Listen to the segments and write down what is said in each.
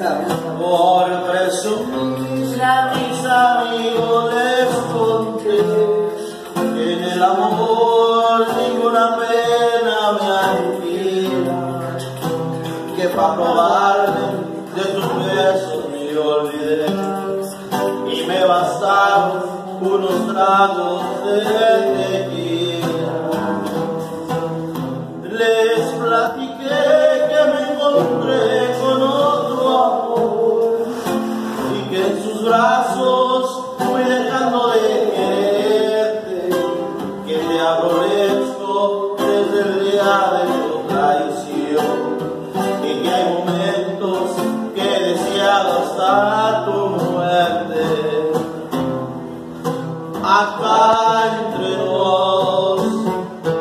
Por presumir a mis amigos les conté que en el amor ninguna pena me aniquila, que para probarme de tus besos me olvidé. Y me bastaron unos tragos de tequila. Les platiqué sus brazos fui dejando de quererte, que te aborrezco desde el día de tu traición. Y que hay momentos que he deseado hasta tu muerte. Acá entre nos,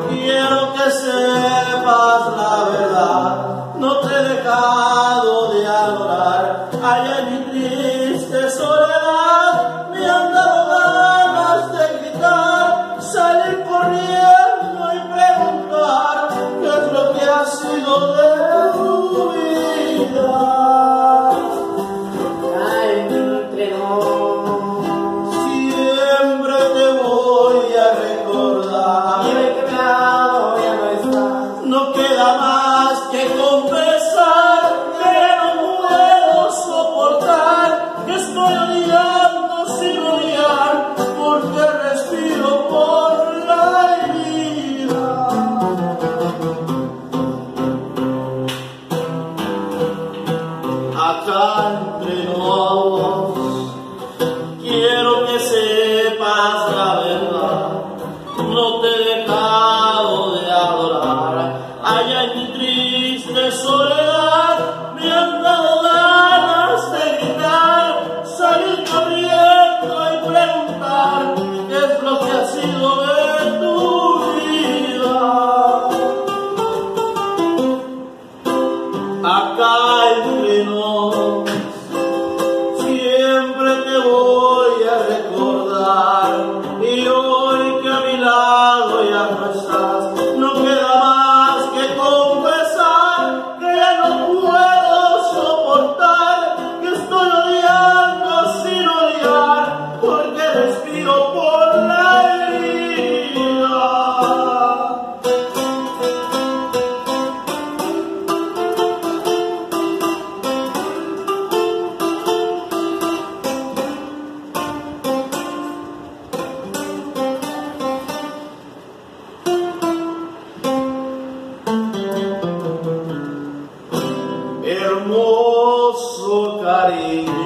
quiero que sepas la verdad, no te he dejado de adorar, allá en mi soledad, me han dado ganas de gritar, salir corriendo y preguntar qué es lo que ha sido de tu vida. Siempre te voy a recordar. Y hoy que me amo ya no estás. No queda más no te he dejado de adorar, allá en mi triste Maria.